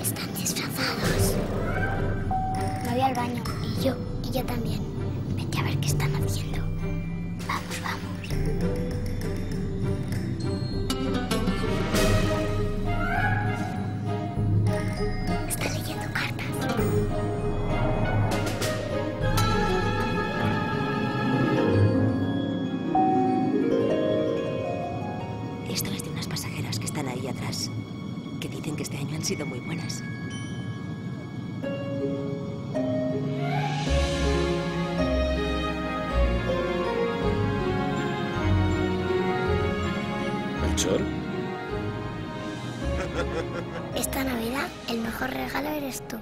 Están disfrazados. Me voy al baño. Y yo, y yo también. Vete a ver qué están haciendo. Vamos, vamos. Esto es de unas pasajeras que están ahí atrás, que dicen que este año han sido muy buenas. ¿Melchor? Esta Navidad el mejor regalo eres tú.